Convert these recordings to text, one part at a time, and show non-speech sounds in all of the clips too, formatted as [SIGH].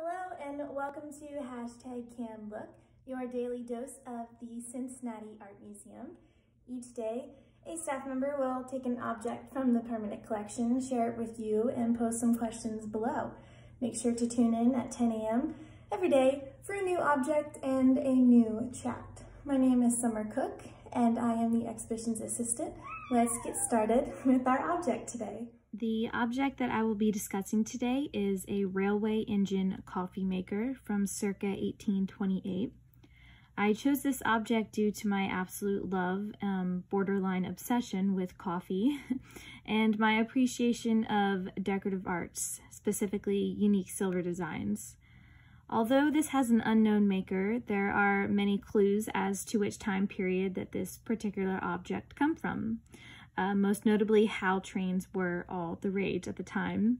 Hello and welcome to hashtag CamLook, your daily dose of the Cincinnati Art Museum. Each day, a staff member will take an object from the permanent collection, share it with you, and post some questions below. Make sure to tune in at 10 a.m. every day for a new object and a new chat. My name is Summer Cook, and I am the exhibitions assistant. Let's get started [LAUGHS] with our object today. The object that I will be discussing today is a railway engine coffee maker from circa 1828. I chose this object due to my absolute love, um, borderline obsession with coffee, [LAUGHS] and my appreciation of decorative arts, specifically unique silver designs. Although this has an unknown maker, there are many clues as to which time period that this particular object come from uh, most notably how trains were all the rage at the time.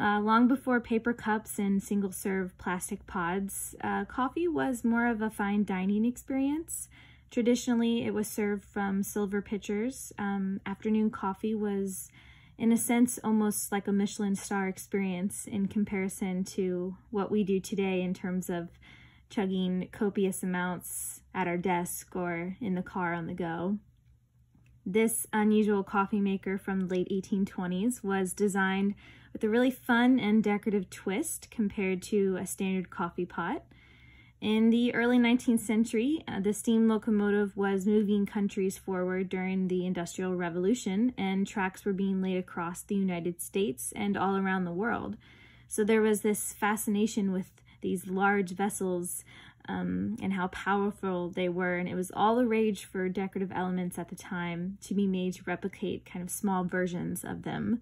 Uh, long before paper cups and single-serve plastic pods, uh, coffee was more of a fine dining experience. Traditionally, it was served from silver pitchers. Um, afternoon coffee was, in a sense, almost like a Michelin star experience in comparison to what we do today in terms of chugging copious amounts at our desk or in the car on the go. This unusual coffee maker from the late 1820s was designed with a really fun and decorative twist compared to a standard coffee pot. In the early 19th century, uh, the steam locomotive was moving countries forward during the Industrial Revolution, and tracks were being laid across the United States and all around the world. So there was this fascination with these large vessels um, and how powerful they were. And it was all the rage for decorative elements at the time to be made to replicate kind of small versions of them.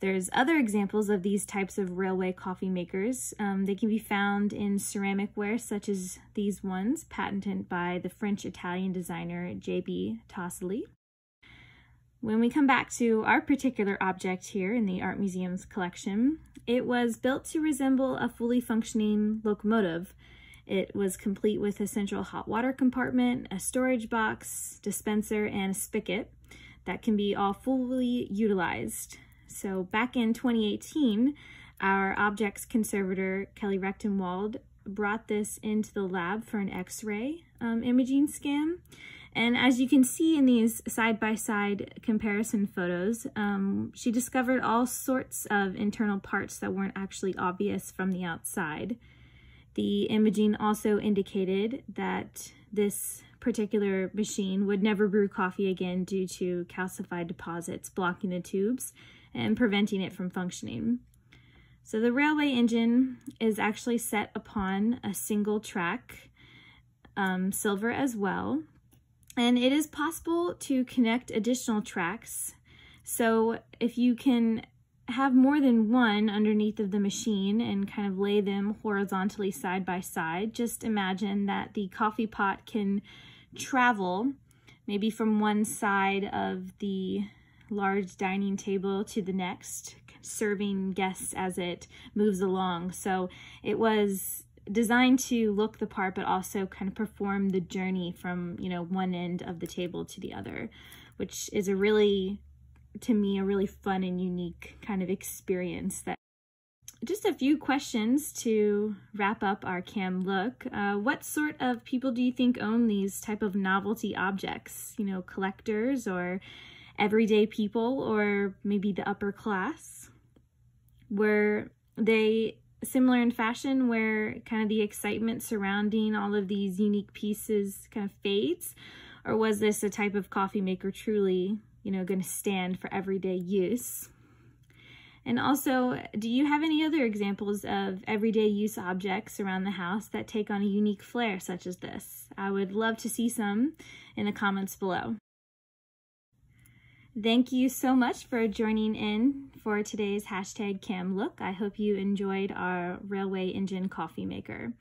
There's other examples of these types of railway coffee makers. Um, they can be found in ceramic ware, such as these ones, patented by the French-Italian designer J.B. Toselli. When we come back to our particular object here in the Art Museum's collection, it was built to resemble a fully functioning locomotive, it was complete with a central hot water compartment, a storage box, dispenser, and a spigot that can be all fully utilized. So back in 2018, our objects conservator, Kelly Rechtenwald, brought this into the lab for an x-ray um, imaging scan. And as you can see in these side-by-side -side comparison photos, um, she discovered all sorts of internal parts that weren't actually obvious from the outside. The imaging also indicated that this particular machine would never brew coffee again due to calcified deposits blocking the tubes and preventing it from functioning. So the railway engine is actually set upon a single track, um, silver as well, and it is possible to connect additional tracks. So if you can have more than one underneath of the machine and kind of lay them horizontally side by side. Just imagine that the coffee pot can travel maybe from one side of the large dining table to the next, serving guests as it moves along. So it was designed to look the part, but also kind of perform the journey from, you know, one end of the table to the other, which is a really to me a really fun and unique kind of experience that just a few questions to wrap up our cam look. Uh, what sort of people do you think own these type of novelty objects? You know, collectors or everyday people or maybe the upper class? Were they similar in fashion where kind of the excitement surrounding all of these unique pieces kind of fades? Or was this a type of coffee maker truly you know, going to stand for everyday use. And also, do you have any other examples of everyday use objects around the house that take on a unique flair such as this? I would love to see some in the comments below. Thank you so much for joining in for today's hashtag cam look. I hope you enjoyed our railway engine coffee maker.